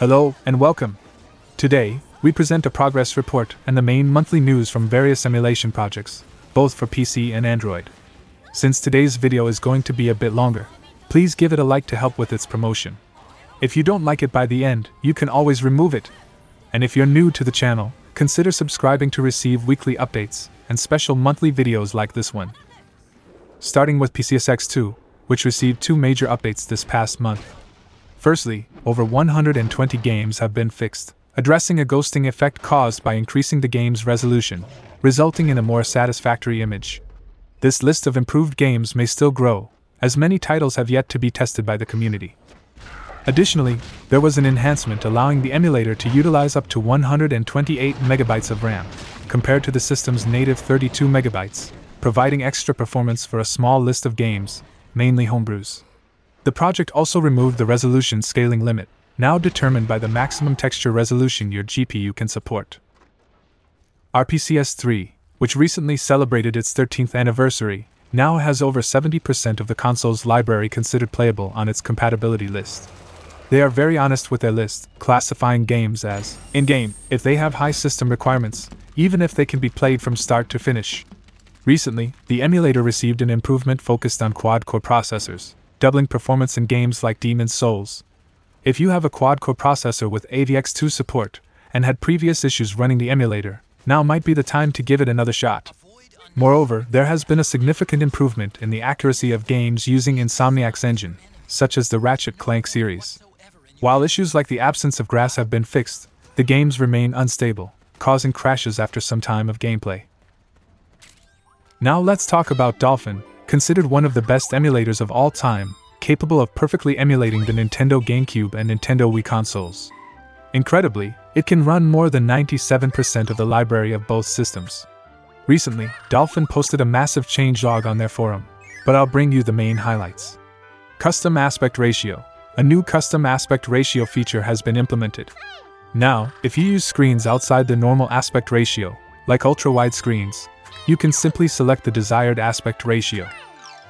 Hello and welcome. Today, we present a progress report and the main monthly news from various emulation projects, both for PC and Android. Since today's video is going to be a bit longer, please give it a like to help with its promotion. If you don't like it by the end, you can always remove it. And if you're new to the channel, consider subscribing to receive weekly updates and special monthly videos like this one. Starting with PCSX2, which received two major updates this past month. Firstly, over 120 games have been fixed, addressing a ghosting effect caused by increasing the game's resolution, resulting in a more satisfactory image. This list of improved games may still grow, as many titles have yet to be tested by the community. Additionally, there was an enhancement allowing the emulator to utilize up to 128 megabytes of RAM, compared to the system's native 32 megabytes, providing extra performance for a small list of games, mainly homebrews. The project also removed the resolution scaling limit, now determined by the maximum texture resolution your GPU can support. RPCS 3, which recently celebrated its 13th anniversary, now has over 70% of the console's library considered playable on its compatibility list. They are very honest with their list, classifying games as in game if they have high system requirements, even if they can be played from start to finish. Recently, the emulator received an improvement focused on quad core processors, doubling performance in games like Demon's Souls. If you have a quad core processor with AVX2 support and had previous issues running the emulator, now might be the time to give it another shot. Moreover, there has been a significant improvement in the accuracy of games using Insomniac's engine, such as the Ratchet Clank series. While issues like the absence of grass have been fixed, the games remain unstable, causing crashes after some time of gameplay. Now let's talk about Dolphin, considered one of the best emulators of all time, capable of perfectly emulating the Nintendo GameCube and Nintendo Wii consoles. Incredibly, it can run more than 97% of the library of both systems. Recently, Dolphin posted a massive changelog on their forum, but I'll bring you the main highlights. Custom Aspect Ratio A new custom aspect ratio feature has been implemented. Now, if you use screens outside the normal aspect ratio, like ultra wide screens, you can simply select the desired aspect ratio.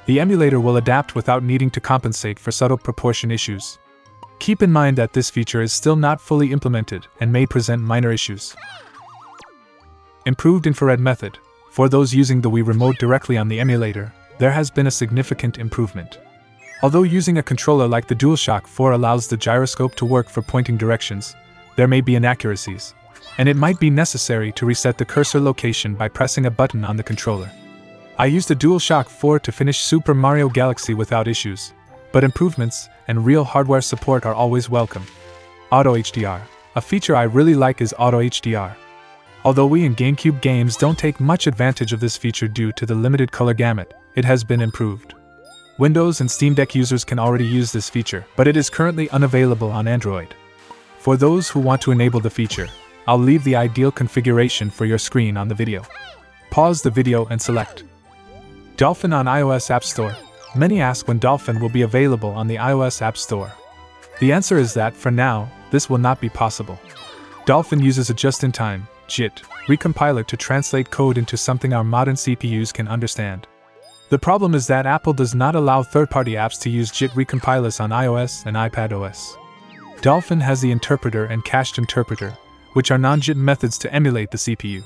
The emulator will adapt without needing to compensate for subtle proportion issues. Keep in mind that this feature is still not fully implemented and may present minor issues. Improved infrared method. For those using the Wii Remote directly on the emulator, there has been a significant improvement. Although using a controller like the DualShock 4 allows the gyroscope to work for pointing directions, there may be inaccuracies, and it might be necessary to reset the cursor location by pressing a button on the controller. I used the DualShock 4 to finish Super Mario Galaxy without issues, but improvements and real hardware support are always welcome. Auto HDR. A feature I really like is Auto HDR. Although Wii and GameCube games don't take much advantage of this feature due to the limited color gamut, it has been improved. Windows and Steam Deck users can already use this feature, but it is currently unavailable on Android. For those who want to enable the feature, I'll leave the ideal configuration for your screen on the video. Pause the video and select Dolphin on iOS App Store. Many ask when Dolphin will be available on the iOS App Store. The answer is that, for now, this will not be possible. Dolphin uses a just in time, JIT, recompiler to translate code into something our modern CPUs can understand. The problem is that Apple does not allow third party apps to use JIT recompilers on iOS and iPadOS. Dolphin has the interpreter and cached interpreter, which are non JIT methods to emulate the CPU.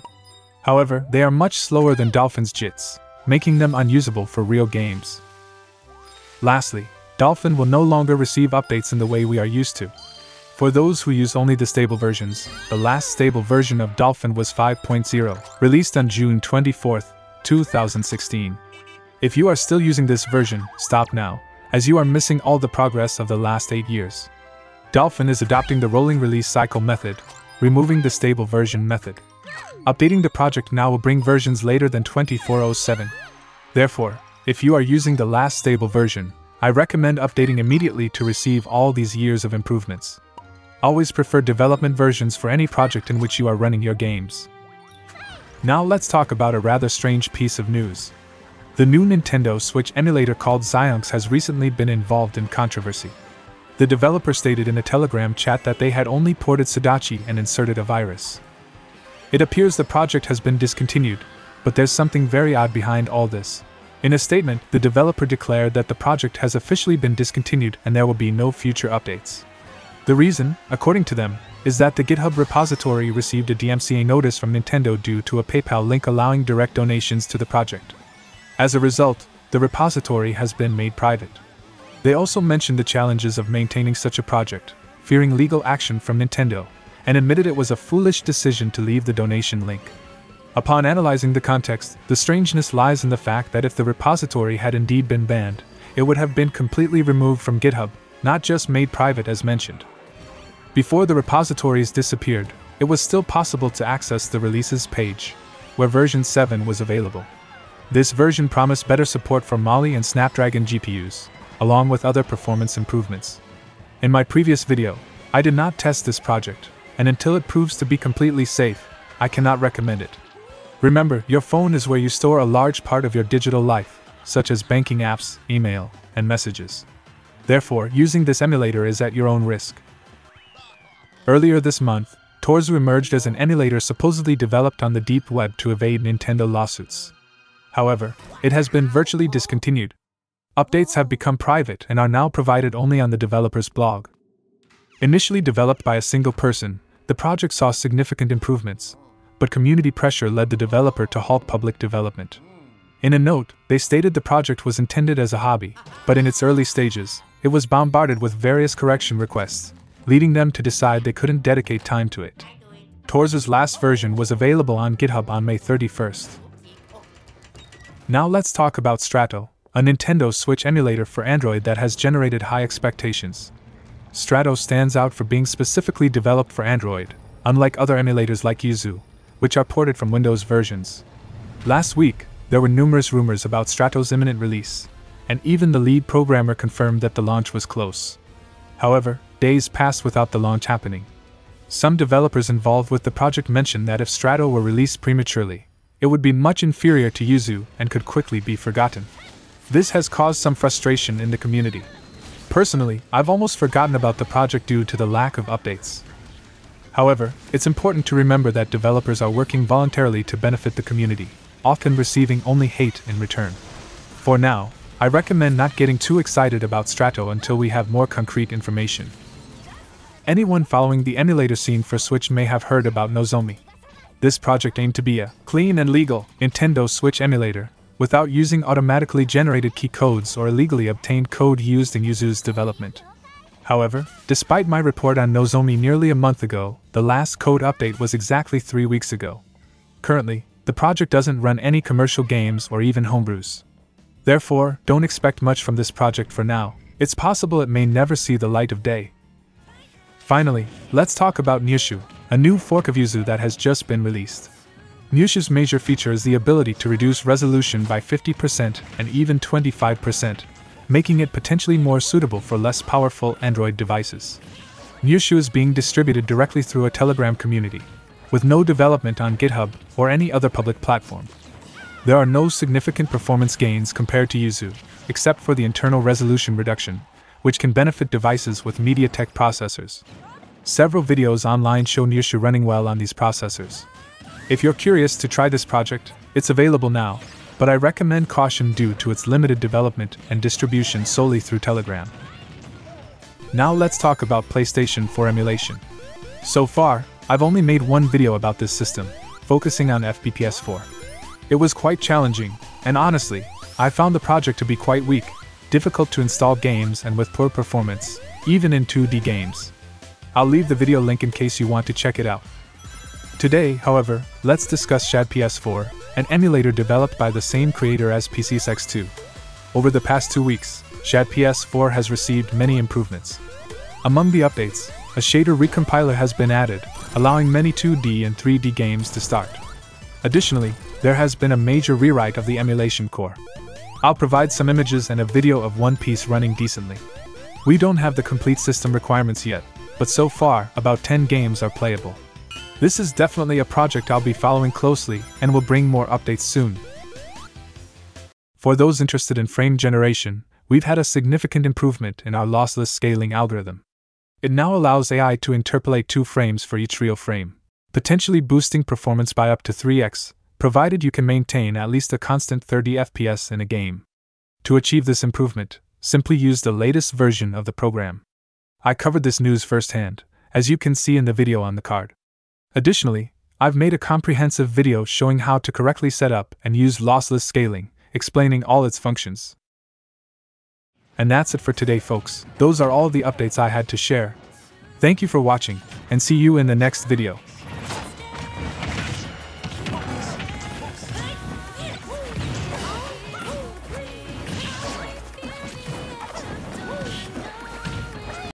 However, they are much slower than Dolphin's JITs, making them unusable for real games. Lastly, Dolphin will no longer receive updates in the way we are used to. For those who use only the stable versions, the last stable version of Dolphin was 5.0, released on June 24, 2016. If you are still using this version, stop now, as you are missing all the progress of the last 8 years. Dolphin is adopting the rolling release cycle method, removing the stable version method. Updating the project now will bring versions later than 2407. Therefore, if you are using the last stable version, I recommend updating immediately to receive all these years of improvements. Always prefer development versions for any project in which you are running your games. Now let's talk about a rather strange piece of news. The new Nintendo Switch emulator called Zyunx has recently been involved in controversy. The developer stated in a Telegram chat that they had only ported Sudachi and inserted a virus. It appears the project has been discontinued, but there's something very odd behind all this. In a statement, the developer declared that the project has officially been discontinued and there will be no future updates. The reason, according to them, is that the GitHub repository received a DMCA notice from Nintendo due to a PayPal link allowing direct donations to the project. As a result, the repository has been made private. They also mentioned the challenges of maintaining such a project, fearing legal action from Nintendo, and admitted it was a foolish decision to leave the donation link. Upon analyzing the context, the strangeness lies in the fact that if the repository had indeed been banned, it would have been completely removed from GitHub, not just made private as mentioned. Before the repositories disappeared, it was still possible to access the releases page, where version 7 was available. This version promised better support for Mali and Snapdragon GPUs, along with other performance improvements. In my previous video, I did not test this project, and until it proves to be completely safe, I cannot recommend it. Remember, your phone is where you store a large part of your digital life, such as banking apps, email, and messages. Therefore, using this emulator is at your own risk. Earlier this month, Torzu emerged as an emulator supposedly developed on the deep web to evade Nintendo lawsuits. However, it has been virtually discontinued. Updates have become private and are now provided only on the developer's blog. Initially developed by a single person, the project saw significant improvements, but community pressure led the developer to halt public development. In a note, they stated the project was intended as a hobby, but in its early stages, it was bombarded with various correction requests, leading them to decide they couldn't dedicate time to it. Torzu's last version was available on GitHub on May 31st. Now let's talk about Strato, a Nintendo Switch emulator for Android that has generated high expectations. Strato stands out for being specifically developed for Android, unlike other emulators like Yuzu, which are ported from Windows versions. Last week, there were numerous rumors about Strato's imminent release, and even the lead programmer confirmed that the launch was close. However, days passed without the launch happening. Some developers involved with the project mentioned that if Strato were released prematurely, it would be much inferior to Yuzu and could quickly be forgotten. This has caused some frustration in the community. Personally, I've almost forgotten about the project due to the lack of updates. However, it's important to remember that developers are working voluntarily to benefit the community, often receiving only hate in return. For now, I recommend not getting too excited about Strato until we have more concrete information. Anyone following the emulator scene for Switch may have heard about Nozomi. This project aimed to be a clean and legal Nintendo Switch emulator, without using automatically generated key codes or illegally obtained code used in Yuzu's development. However, despite my report on Nozomi nearly a month ago, the last code update was exactly three weeks ago. Currently, the project doesn't run any commercial games or even homebrews. Therefore, don't expect much from this project for now. It's possible it may never see the light of day. Finally, let's talk about Nyushi, a new fork of Yuzu that has just been released. Nyushi's major feature is the ability to reduce resolution by 50% and even 25%, making it potentially more suitable for less powerful Android devices. Nyushi is being distributed directly through a Telegram community, with no development on GitHub or any other public platform. There are no significant performance gains compared to Yuzu, except for the internal resolution reduction, which can benefit devices with MediaTek processors. Several videos online show Nyushi running well on these processors. If you're curious to try this project, it's available now, but I recommend caution due to its limited development and distribution solely through Telegram. Now let's talk about PlayStation 4 emulation. So far, I've only made one video about this system, focusing on fpPS4. It was quite challenging, and honestly, I found the project to be quite weak, difficult to install games, and with poor performance, even in 2D games. I'll leave the video link in case you want to check it out. Today, however, let's discuss Shad PS4, an emulator developed by the same creator as PCSX2. Over the past two weeks, Shad PS4 has received many improvements. Among the updates, a shader recompiler has been added, allowing many 2D and 3D games to start. Additionally, there has been a major rewrite of the emulation core. I'll provide some images and a video of One Piece running decently. We don't have the complete system requirements yet, but so far, about 10 games are playable. This is definitely a project I'll be following closely and will bring more updates soon. For those interested in frame generation, we've had a significant improvement in our lossless scaling algorithm. It now allows AI to interpolate two frames for each real frame, potentially boosting performance by up to 3x, provided you can maintain at least a constant 30 FPS in a game. To achieve this improvement, simply use the latest version of the program. I covered this news firsthand, as you can see in the video on the card. Additionally, I've made a comprehensive video showing how to correctly set up and use lossless scaling, explaining all its functions. And that's it for today, folks. Those are all the updates I had to share. Thank you for watching, and see you in the next video.